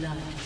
First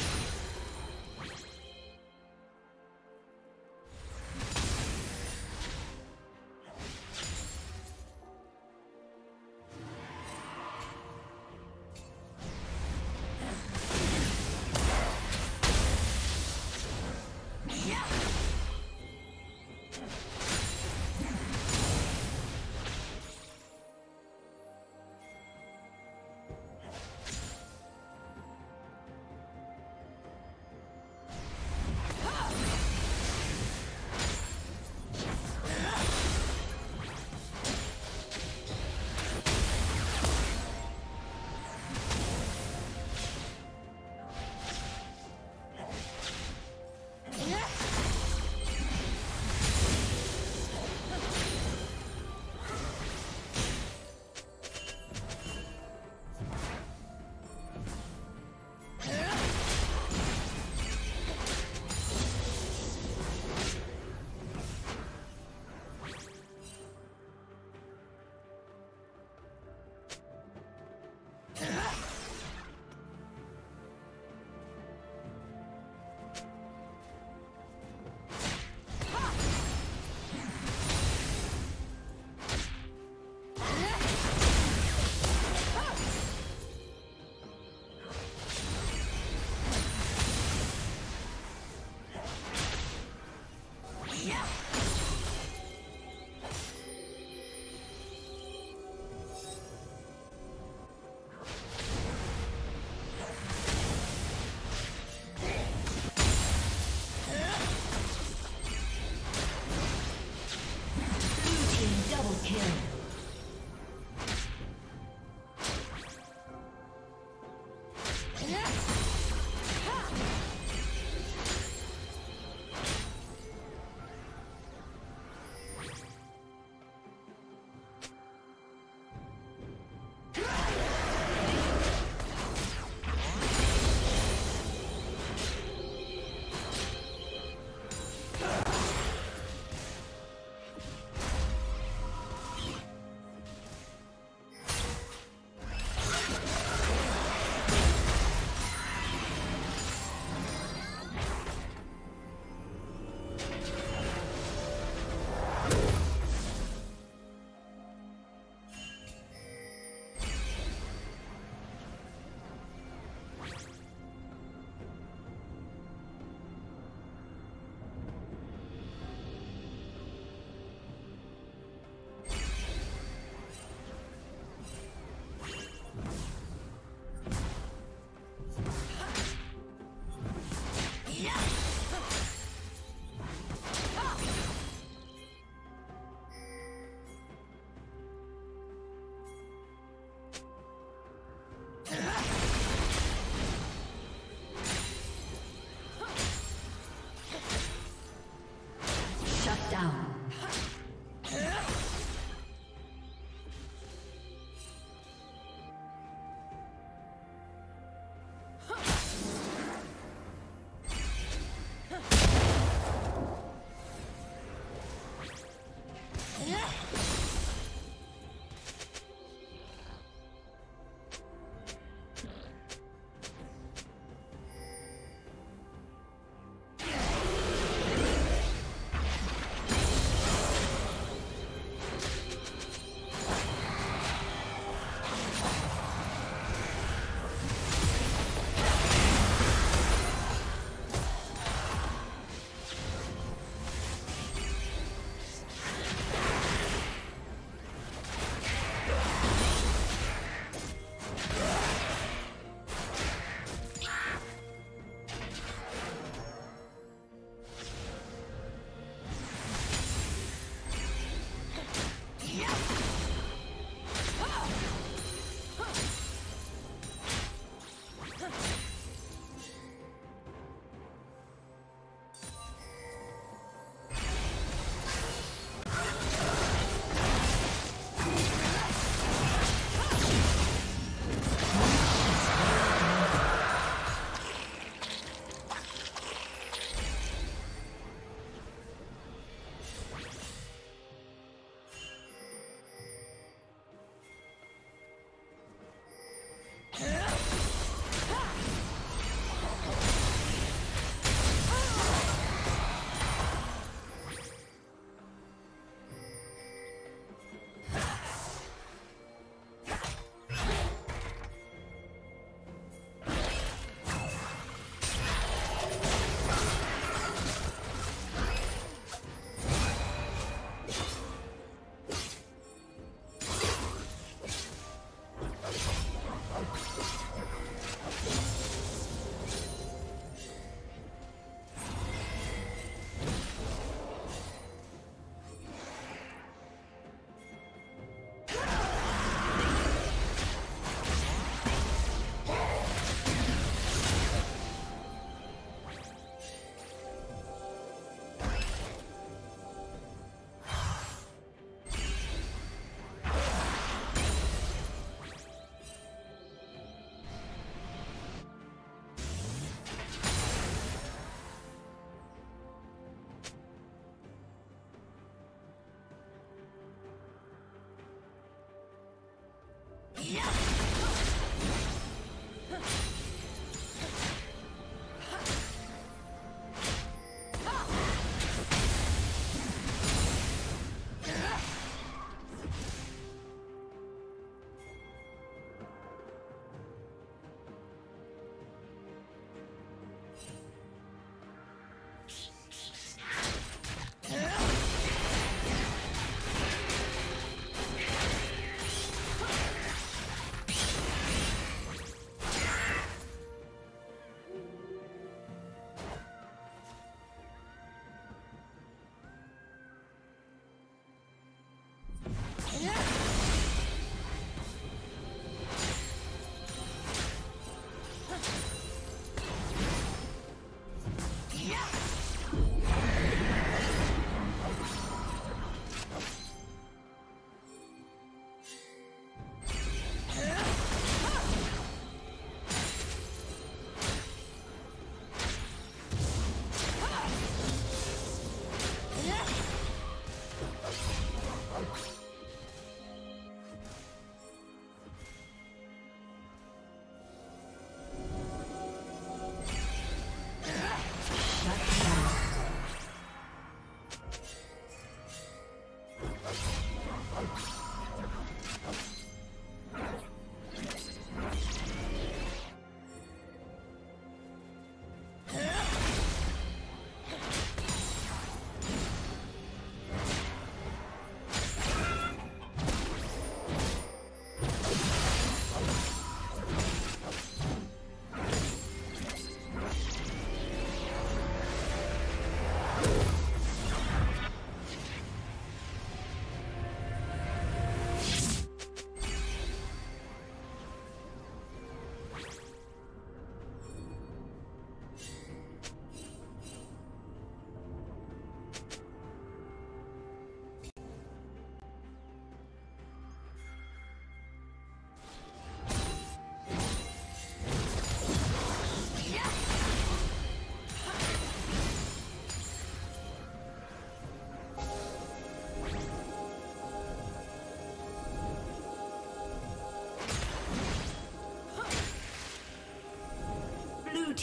blood.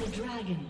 The dragon.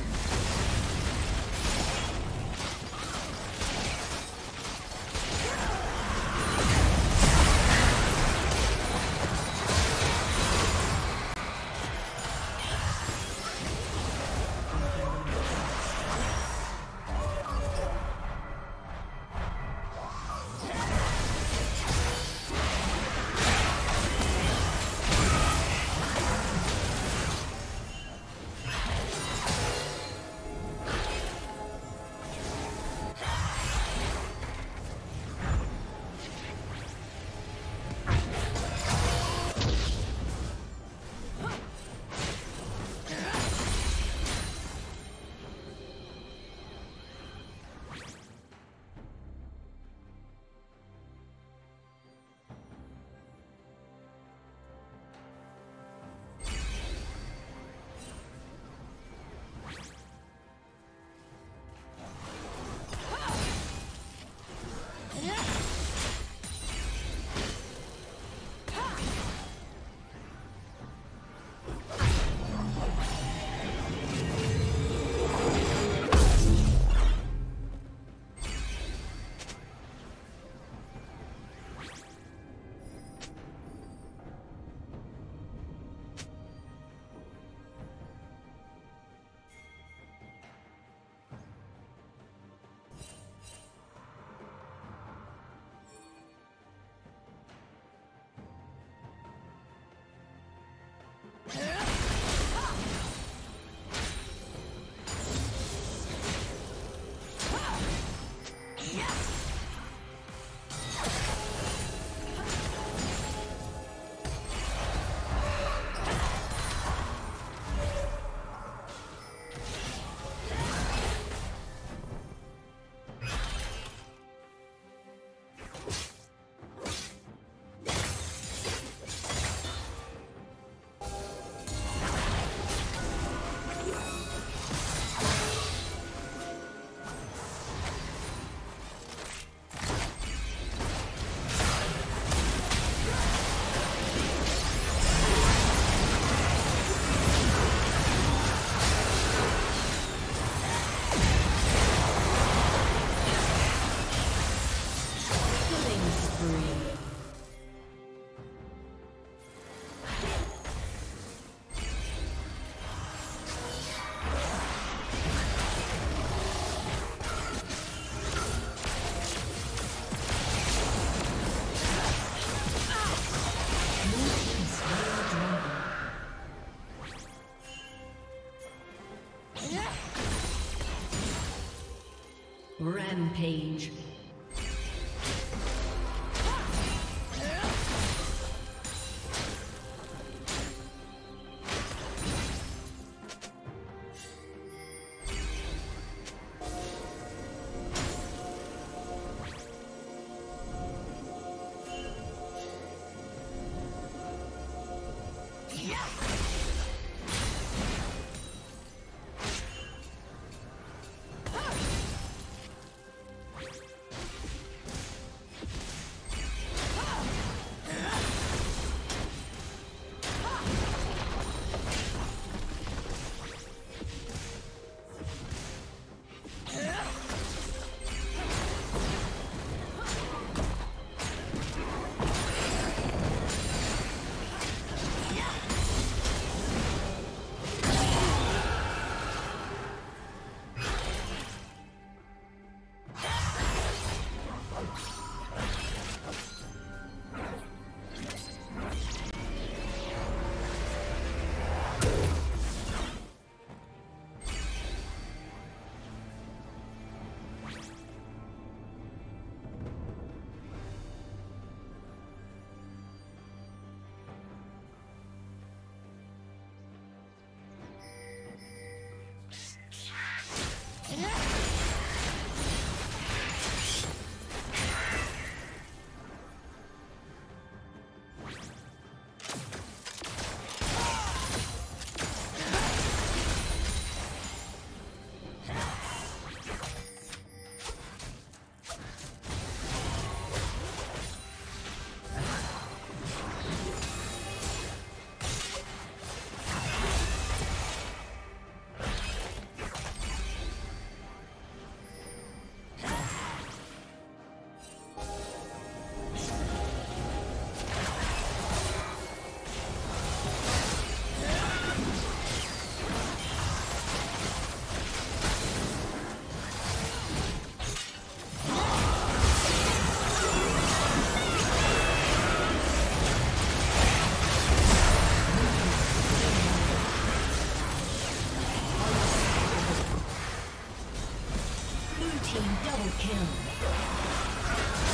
team's turn to destroy.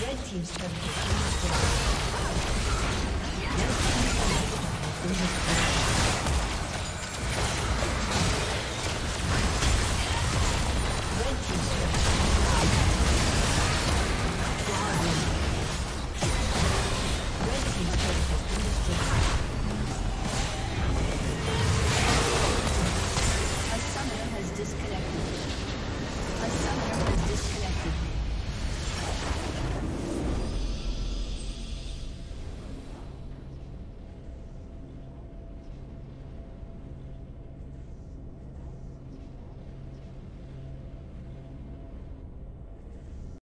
Red team's turn to destroy.